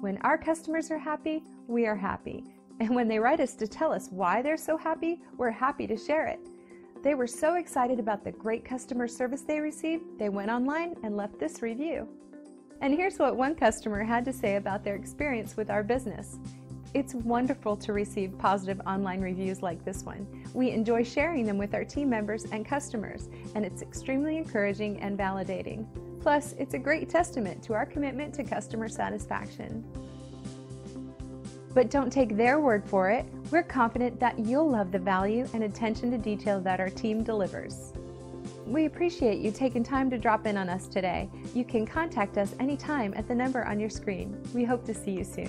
When our customers are happy, we are happy. And when they write us to tell us why they're so happy, we're happy to share it. They were so excited about the great customer service they received, they went online and left this review. And here's what one customer had to say about their experience with our business. It's wonderful to receive positive online reviews like this one. We enjoy sharing them with our team members and customers, and it's extremely encouraging and validating. Plus, it's a great testament to our commitment to customer satisfaction. But don't take their word for it. We're confident that you'll love the value and attention to detail that our team delivers. We appreciate you taking time to drop in on us today. You can contact us anytime at the number on your screen. We hope to see you soon.